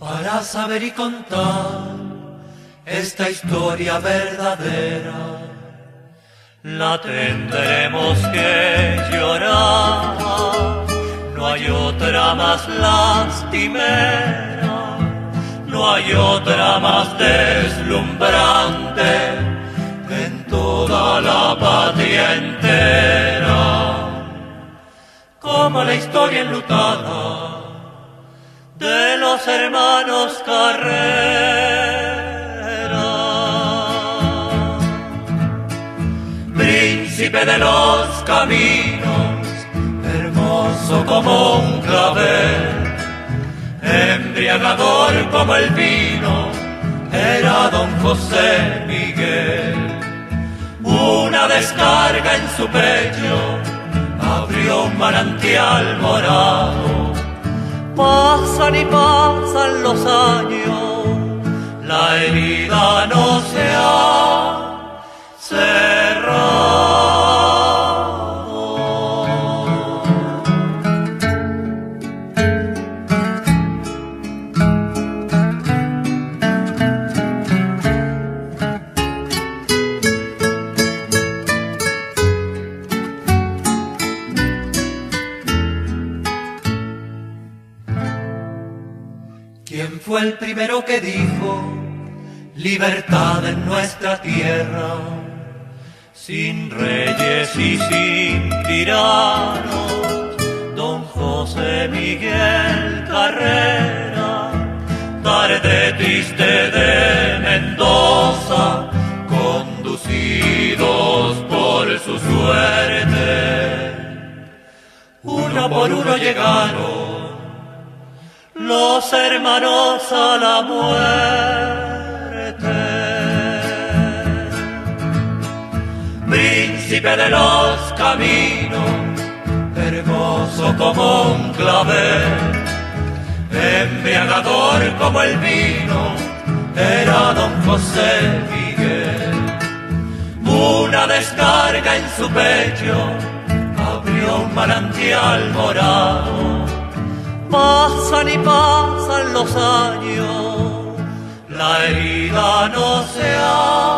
para saber y contar esta historia verdadera. La tendremos que llorar, no hay otra más lastimera, no hay otra más deslumbrante en toda la patria entera, como la historia enlutada hermanos Carrera. Príncipe de los caminos, hermoso como un clavel, embriagador como el vino, era don José Miguel. Una descarga en su pecho abrió un manantial morado Pasan y pasan los años, la herida ¿Quién fue el primero que dijo libertad en nuestra tierra? Sin reyes y sin tiranos, don José Miguel Carrera, tarde triste de Mendoza, conducidos por su suerte. Uno por uno llegaron los hermanos a la muerte. Príncipe de los caminos, hermoso como un clavel, embriagador como el vino, era don José Miguel. Una descarga en su pecho abrió un manantial morado pasan y pasan los años, la herida no se ha